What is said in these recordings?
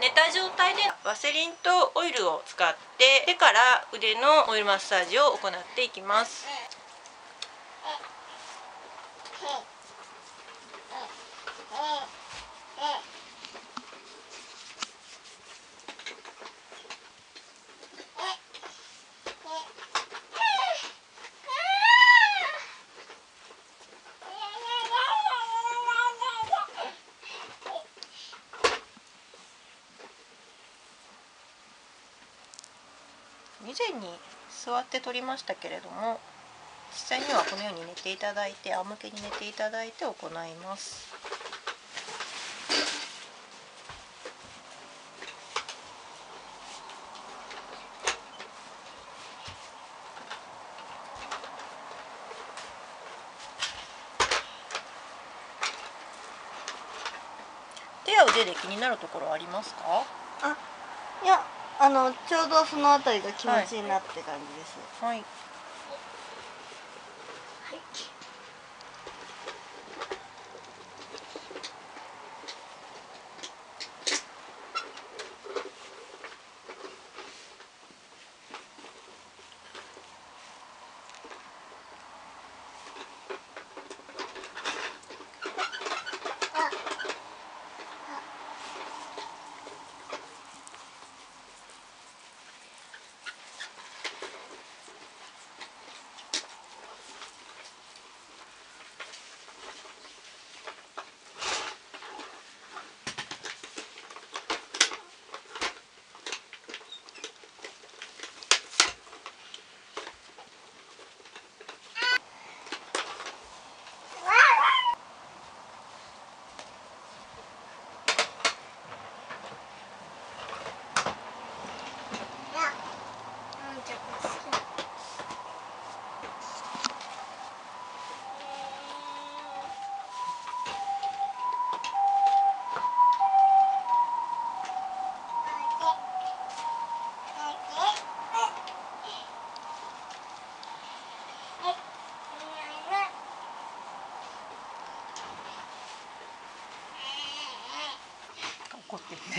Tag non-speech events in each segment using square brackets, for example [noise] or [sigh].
寝た状態でワセリンとオイルを使って手から腕のオイルマッサージを行っていきます以前に座って撮りましたけれども実際にはこのように寝ていただいて仰向けに寝ていただいて行います。手や腕で気になるところありますか？あのちょうどその辺りが気持ちいいなって感じです、はいはい。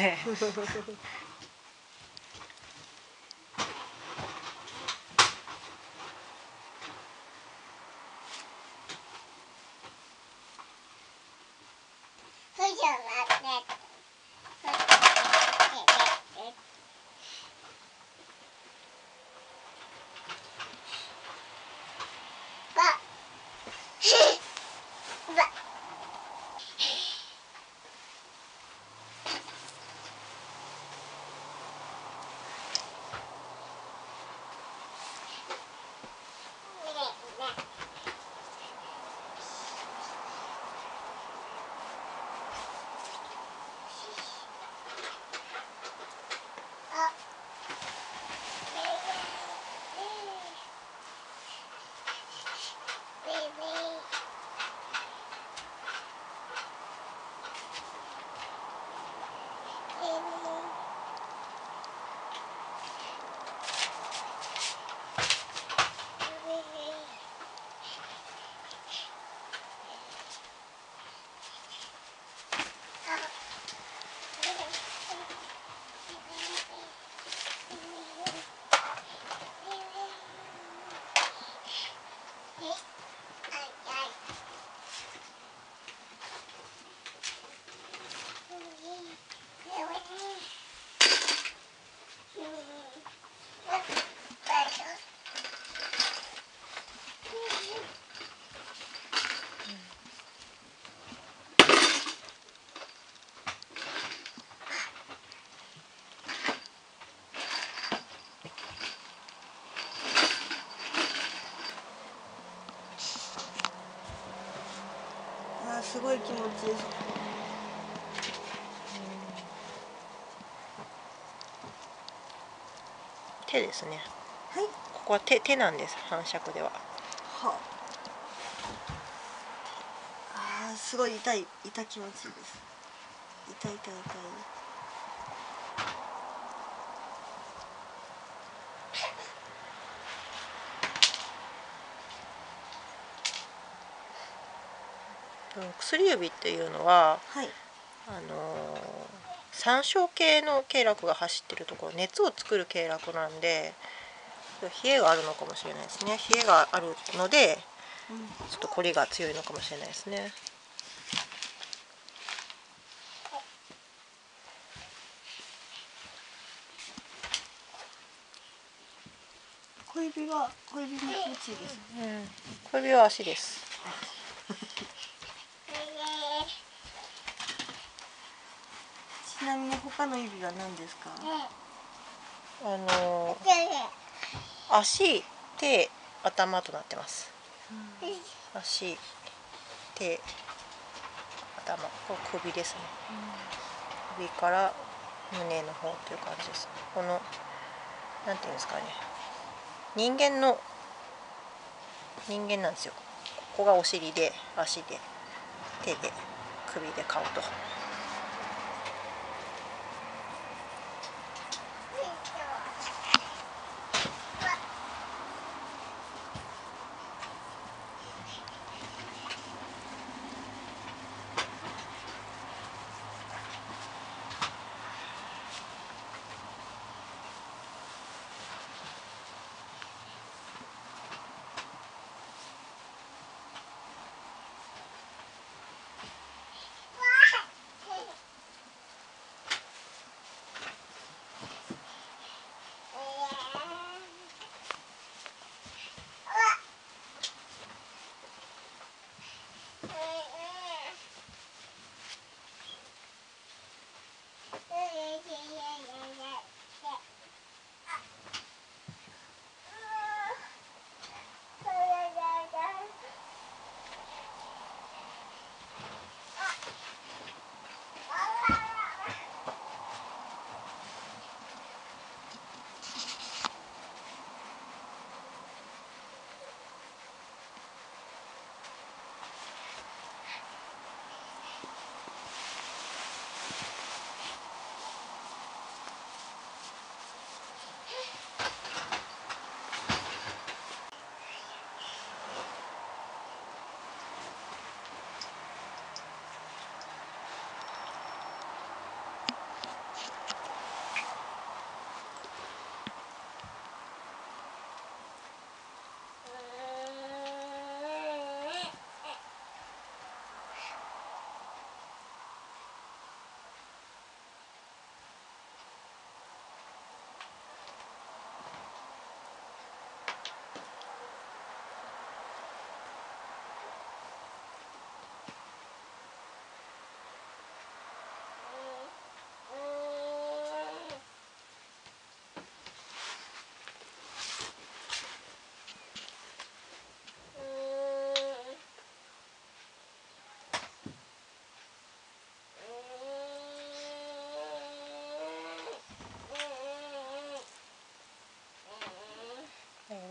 ね [laughs] あーすごい気持ちいい。です手ですね。はい。ここは手手なんです反射では。はあ。あーすごい痛い痛気持ちいいです。痛い痛い痛いうん薬指っていうのははい。あのー山椒系の経絡が走ってるところ熱を作る経絡なんで冷えがあるのかもしれないですね。冷えがあるのでちょっと凝りが強いのかもしれないですね。小指は小指も気持ちいいですうん。小指は足ですなみに他の指は何ですか？あの足手頭となってます。足手頭。これ首ですね。首から胸の方っていう感じです。このなんていうんですかね。人間の人間なんですよ。ここがお尻で足で手で首で顔と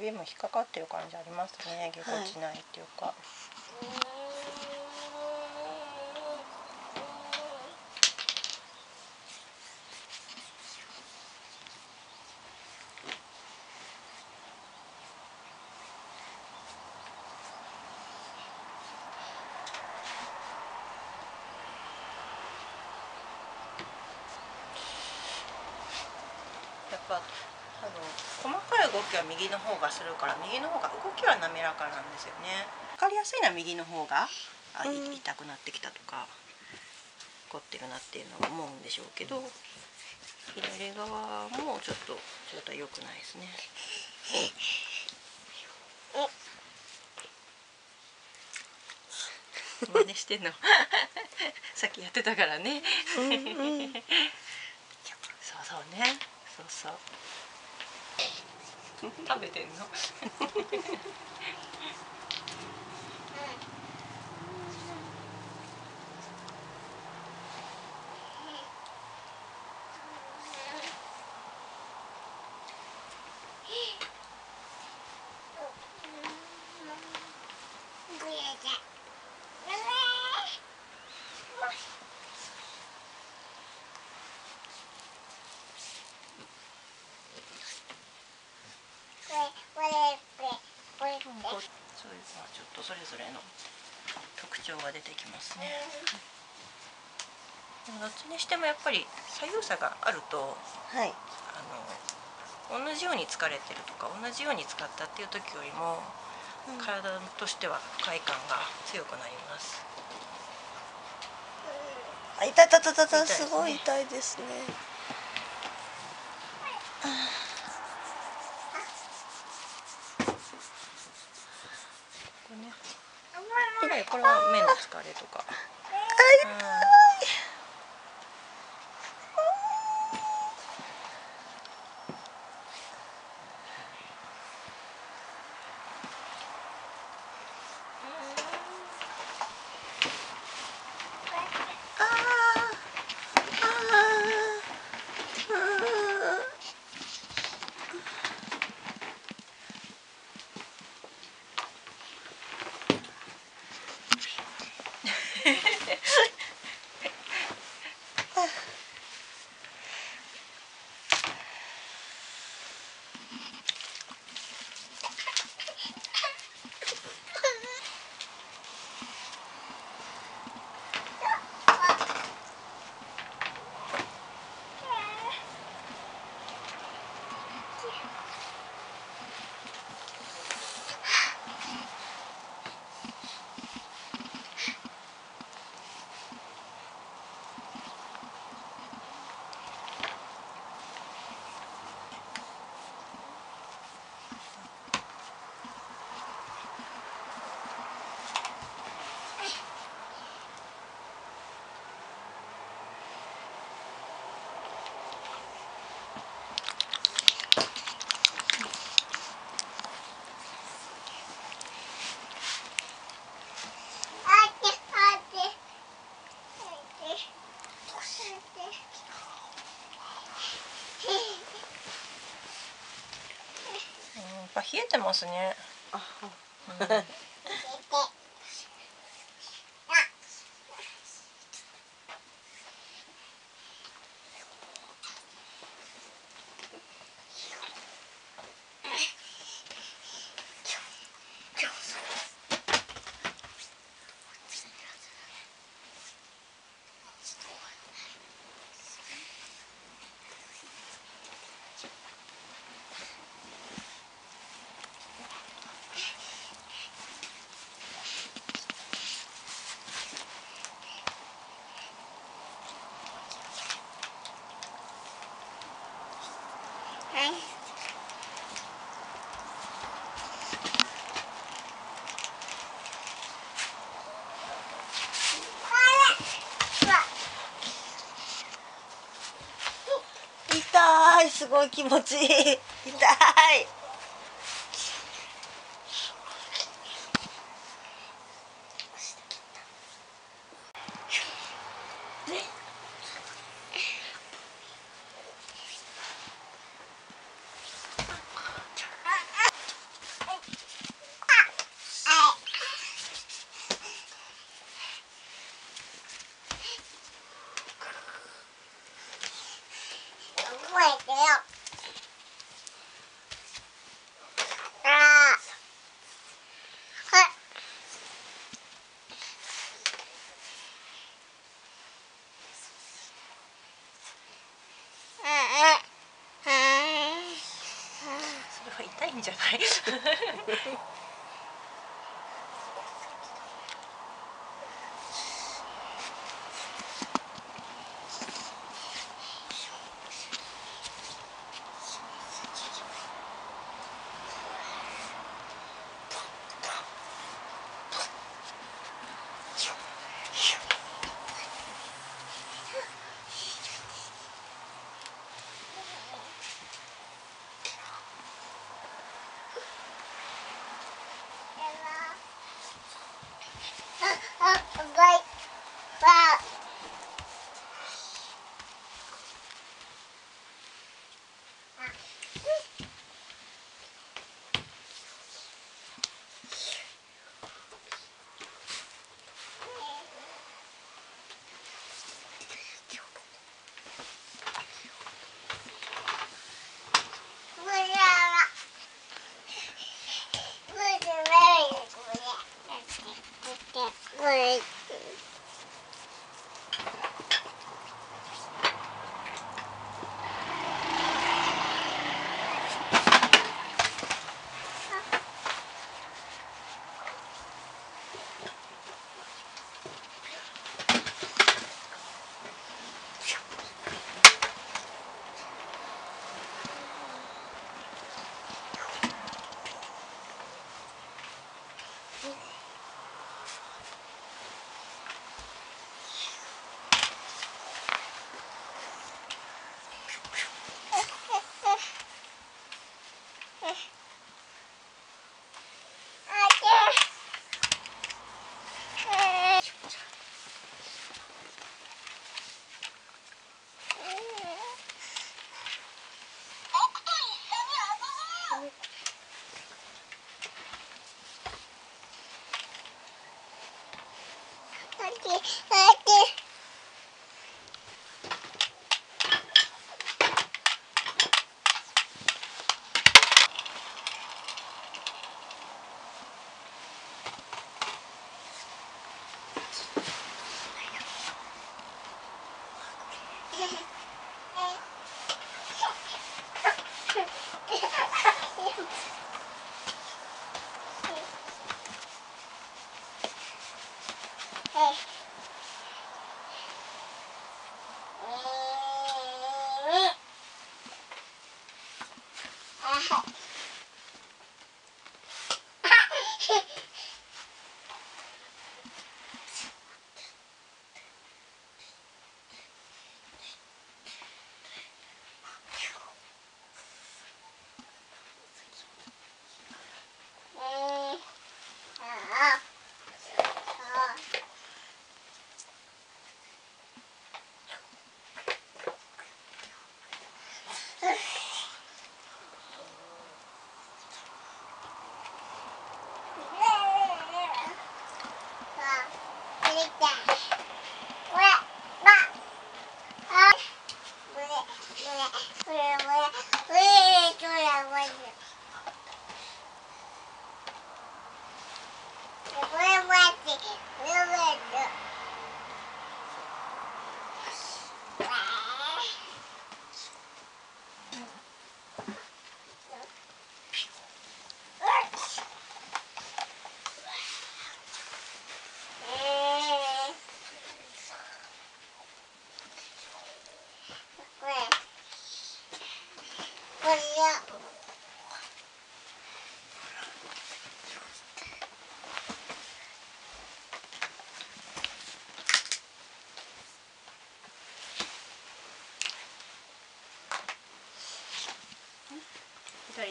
指も引っかかってる感じありますねぎこちないっていうか、やっぱあの細かい動きは右の方がするから右の方が動きは滑らかなんですよね。分かりやすいのは右の方があ、痛くなってきたとか凝ってるなっていうのは思うんでしょうけど左側もちょっと状態良くないですね。真似してんの。さっきやってたからね。うんうん。そうそうね。そうそう食べてんのそういうのはちょっとそれぞれの特徴が出てきますね。でもどっちにしてもやっぱり左右差があるとはい。あの同じように疲れてるとか同じように使ったっていう時よりも、体としては不快感が強くなります。あ痛い痛い痛い痛い痛いですねすごい痛いですねこれねはいこれは目の疲れとかうんあーあーうんやっぱ冷えてますね。あうん痛いすごい気持ちいい。痛いそれは痛いんじゃない？Ciki. shop.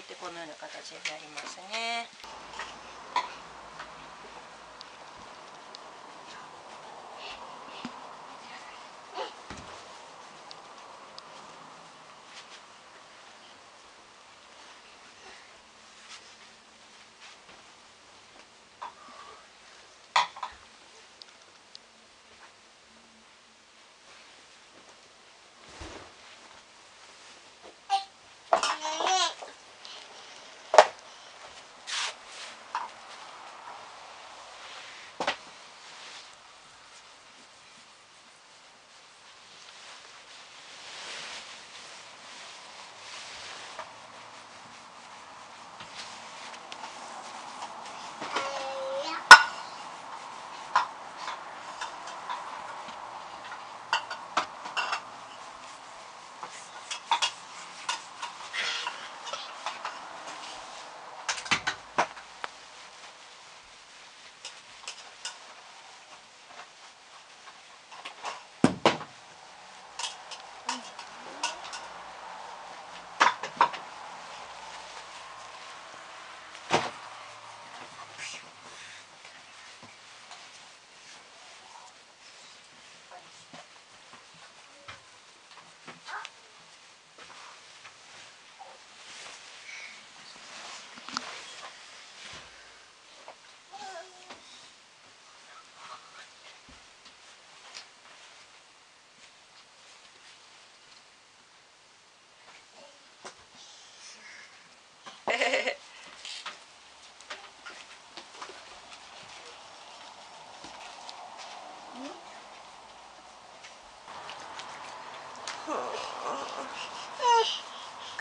ってこのような形になりますね。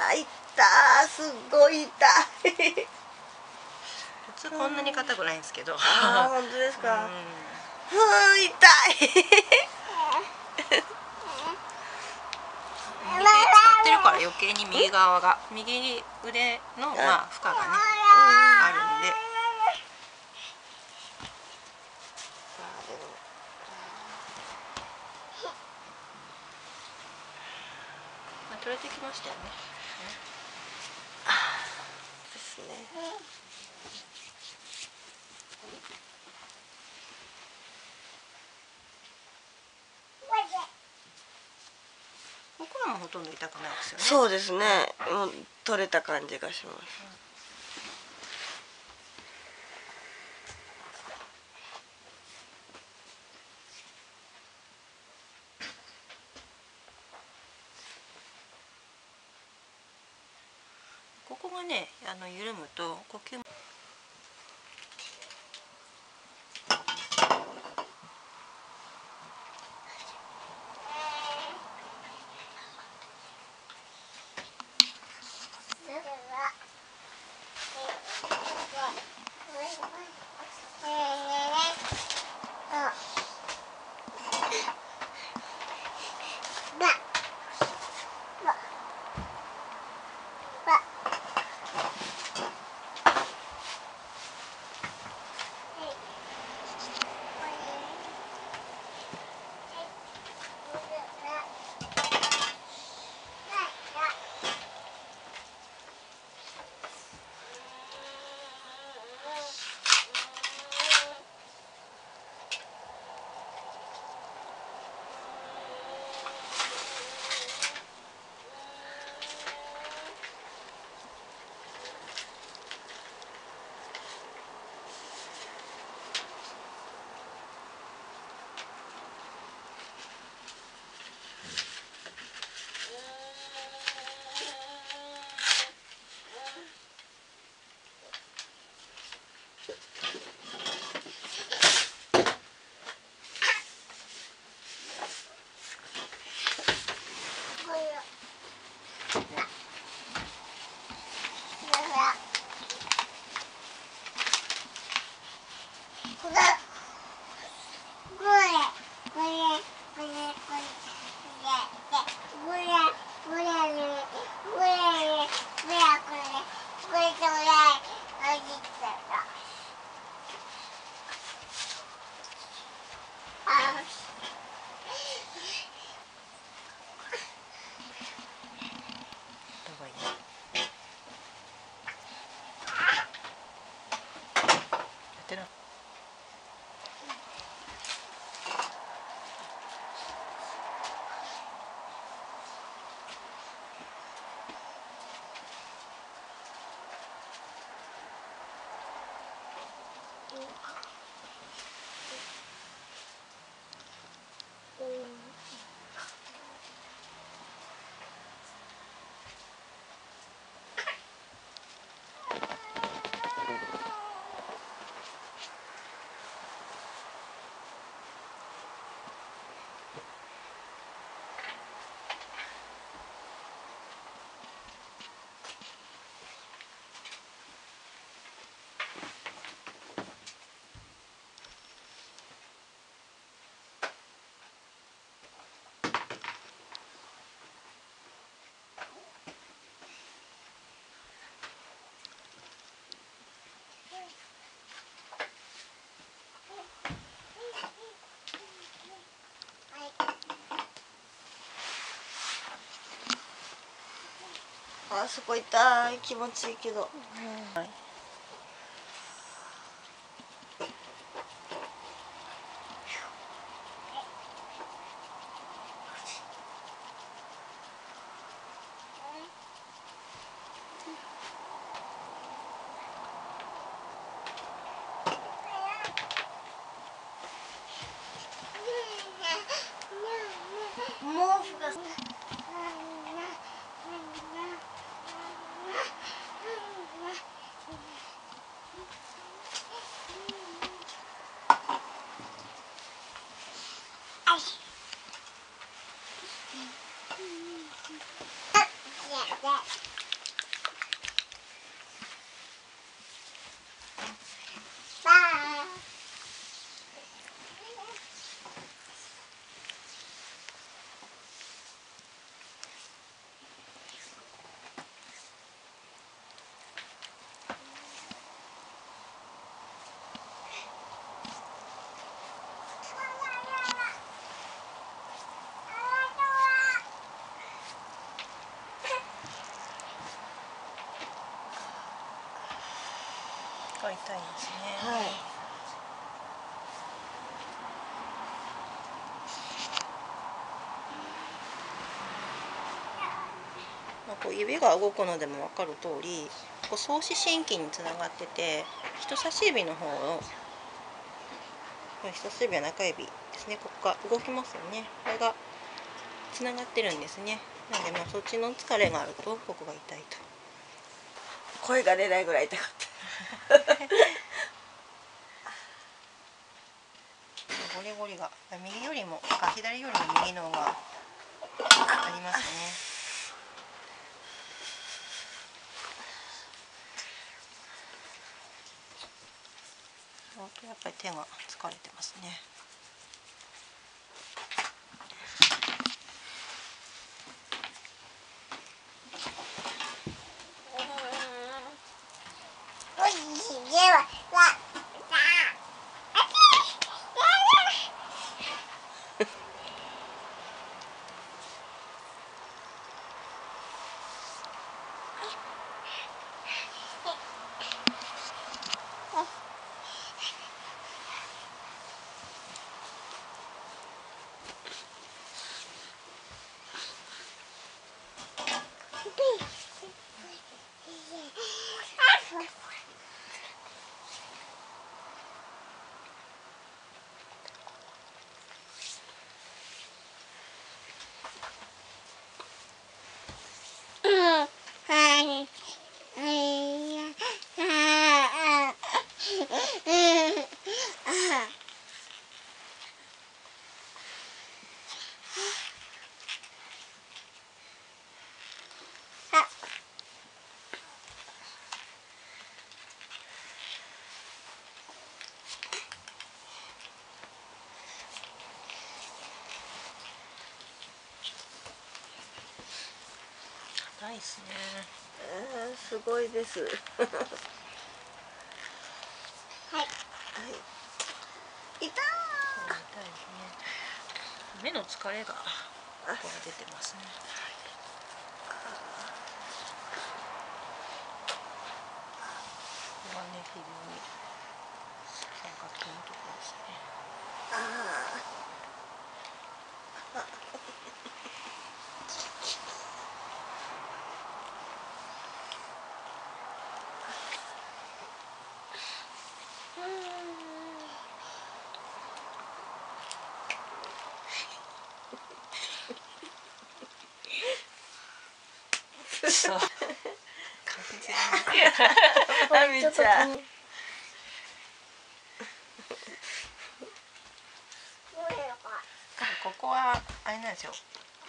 あい。たすごい痛い。[laughs] 普通こんなに硬くないんですけど。あー本当ですか、うん。ふう痛い右手使ってるから余計に右側が右腕のまあ負荷がねあるんで。まあ取れてきましたよねですね僕らもほとんど痛くないですよね。そうですね。もう取れた感じがします。あそこ痛い気持ちいいけど。はいが痛いですねはい。まあこう指が動くのでも分かる通りこう相視神経につながってて人差し指の方をこれ人差し指は中指ですね。ここが動きますよね。これがつながってるんですね。なのでまあそっちの疲れがあるとここが痛いと。声が出ないぐらい痛かった [laughs] ゴリゴリが右よりもあ左よりも右の方がありますね。本当やっぱり手が疲れてますね。嗨ないですね。えー、すごいです。はい、はい、痛い痛いですね。目の疲れがここ出てますね。ここはね非常に三角形のところですね。ああそう。完全にみちゃんここはあれなんですよ。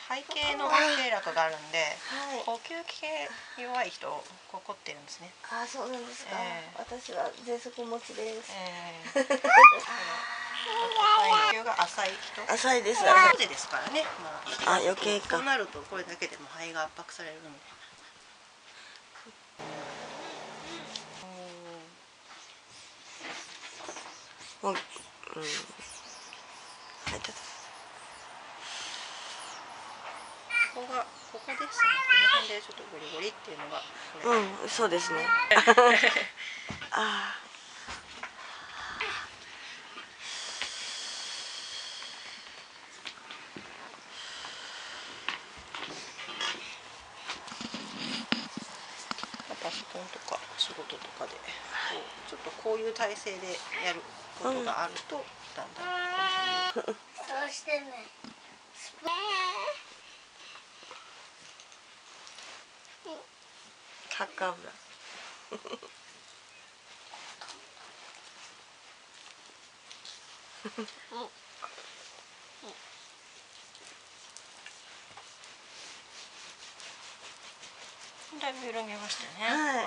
背景の経絡があるんで、はい。呼吸器系弱い人ここってるんですね。あそうなんですか、ええ。私は喘息持ちです、ええ。呼吸が浅い人？浅いです。そうでですからね、まあ、あ余計か。そうなるとこれだけでも肺が圧迫されるのでもううん。はいた。ここがここですね。この辺でちょっとゴリゴリっていうのが。うんそうですね。[laughs] あパソコンとか仕事とかでちょっとこういう体勢でやることがあると、だんだんこういうふうにそうしてね。ーカカブラだいぶ緩みましたね。はい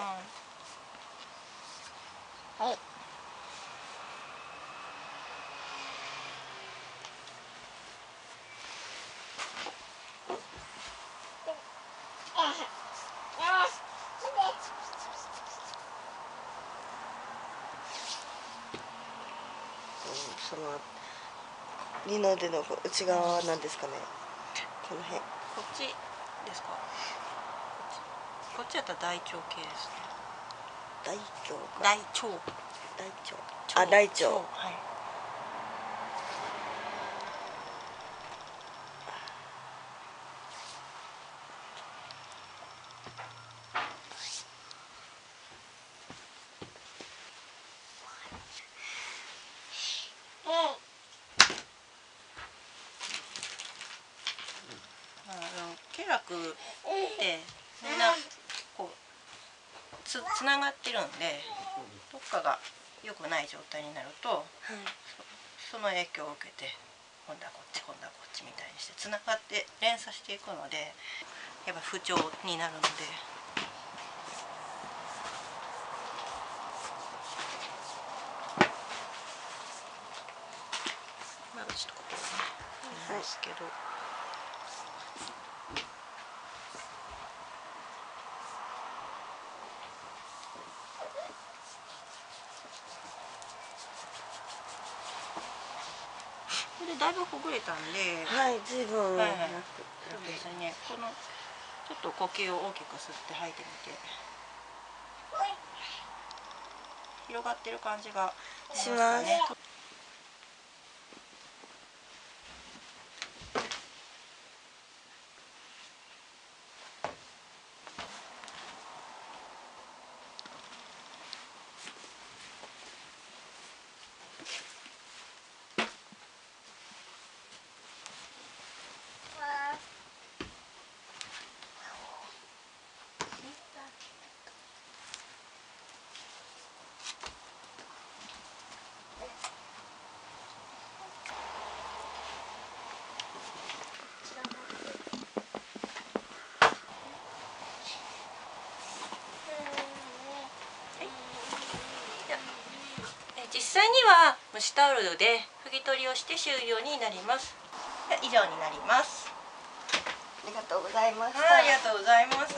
はい。その二の腕の内側なんですかねこの辺こっちですか？こっちこっちやったら大腸系ですね。大腸か大腸。大腸あ大腸はい。あの経絡ってみんなこうつつながってるんでどっかが良くない状態になるとはいその影響を受けて今度はこっち今度はこっちみたいにしてつながって連鎖していくのでやっぱ不調になるので。まだちょっとここね、なんですけど。これだいぶほぐれたんで、はい随分はい楽そうですね。このちょっと呼吸を大きく吸って吐いてみて。広がってる感じがしますね。え実際には蒸しタオルで拭き取りをして終了になります。以上になります。ありがとうございましありがとうございます。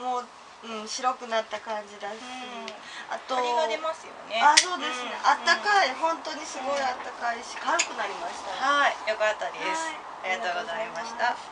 もう、うん、白くなった感じだし、うんあと張りが出ますよね。あそうですね、んあったかい本当にすごいあったかいし軽くなりました、はい、よかったです。はいありがとうございました。